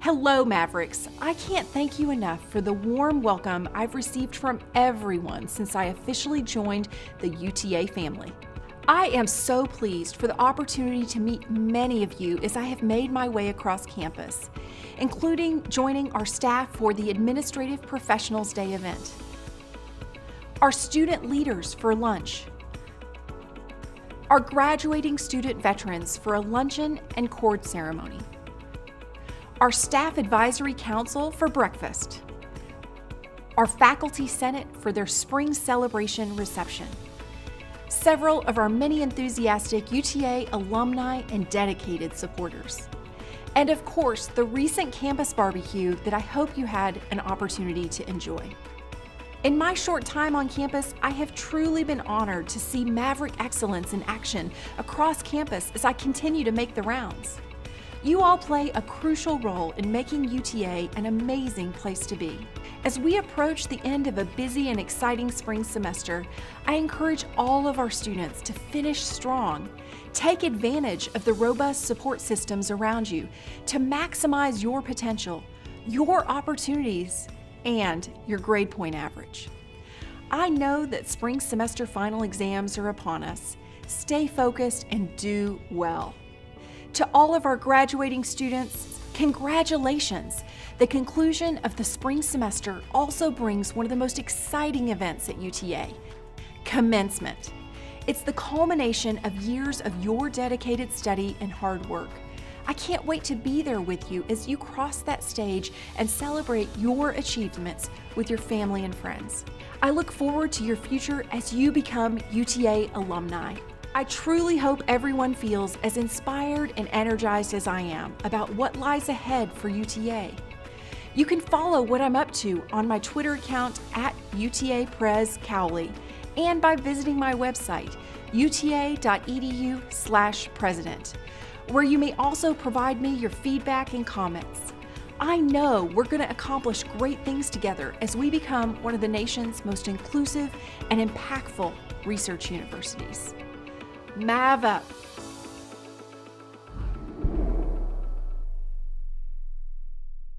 Hello, Mavericks. I can't thank you enough for the warm welcome I've received from everyone since I officially joined the UTA family. I am so pleased for the opportunity to meet many of you as I have made my way across campus, including joining our staff for the Administrative Professionals Day event, our student leaders for lunch, our graduating student veterans for a luncheon and cord ceremony, our Staff Advisory Council for breakfast, our Faculty Senate for their spring celebration reception, several of our many enthusiastic UTA alumni and dedicated supporters, and of course, the recent campus barbecue that I hope you had an opportunity to enjoy. In my short time on campus, I have truly been honored to see Maverick excellence in action across campus as I continue to make the rounds. You all play a crucial role in making UTA an amazing place to be. As we approach the end of a busy and exciting spring semester, I encourage all of our students to finish strong. Take advantage of the robust support systems around you to maximize your potential, your opportunities, and your grade point average. I know that spring semester final exams are upon us. Stay focused and do well. To all of our graduating students, congratulations! The conclusion of the spring semester also brings one of the most exciting events at UTA commencement. It's the culmination of years of your dedicated study and hard work. I can't wait to be there with you as you cross that stage and celebrate your achievements with your family and friends. I look forward to your future as you become UTA alumni. I truly hope everyone feels as inspired and energized as I am about what lies ahead for UTA. You can follow what I'm up to on my Twitter account at UTA Cowley and by visiting my website, uta.edu slash president, where you may also provide me your feedback and comments. I know we're going to accomplish great things together as we become one of the nation's most inclusive and impactful research universities. Mav up.